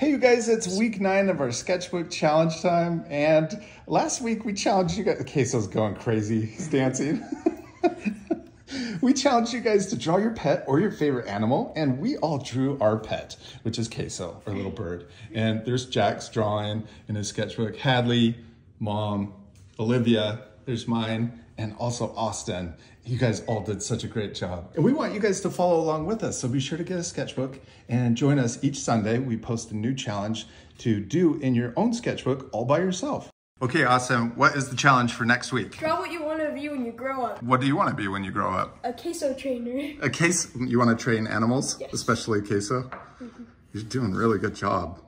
Hey, you guys, it's week nine of our sketchbook challenge time. And last week we challenged you guys. Queso's going crazy. He's dancing. we challenged you guys to draw your pet or your favorite animal. And we all drew our pet, which is Queso, our little bird. And there's Jack's drawing in his sketchbook. Hadley, mom, Olivia, there's mine, and also Austin. You guys all did such a great job. And we want you guys to follow along with us. So be sure to get a sketchbook and join us each Sunday. We post a new challenge to do in your own sketchbook all by yourself. Okay, Austin, what is the challenge for next week? Draw what you want to be when you grow up. What do you want to be when you grow up? A queso trainer. A case, you want to train animals, Yes. especially queso? Mm-hmm. You're doing a really good job.